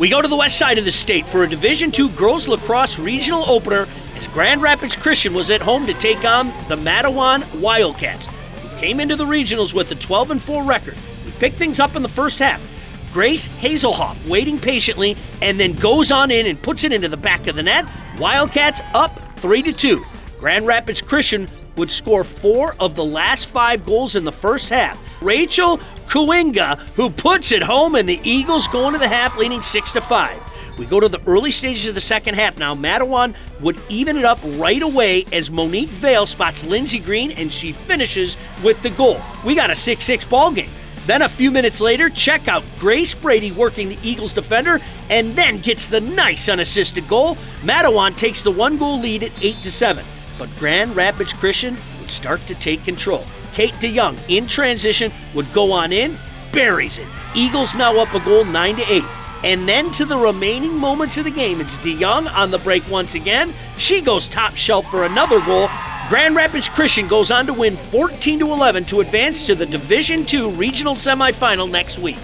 We go to the west side of the state for a Division II girls lacrosse regional opener as Grand Rapids Christian was at home to take on the Mattawan Wildcats, who came into the regionals with a 12 and 4 record. We picked things up in the first half. Grace Hazelhoff waiting patiently and then goes on in and puts it into the back of the net. Wildcats up 3 to 2. Grand Rapids Christian would score four of the last five goals in the first half. Rachel Kuinga, who puts it home, and the Eagles go into the half leading 6 to 5. We go to the early stages of the second half now. Mattawan would even it up right away as Monique Vale spots Lindsey Green and she finishes with the goal. We got a 6 6 ball game. Then a few minutes later, check out Grace Brady working the Eagles defender and then gets the nice unassisted goal. Mattawan takes the one goal lead at 8 to 7. But Grand Rapids Christian would start to take control. Kate DeYoung in transition would go on in, buries it. Eagles now up a goal 9 to 8. And then to the remaining moments of the game, it's DeYoung on the break once again. She goes top shelf for another goal. Grand Rapids Christian goes on to win 14 to 11 to advance to the Division II regional semifinal next week.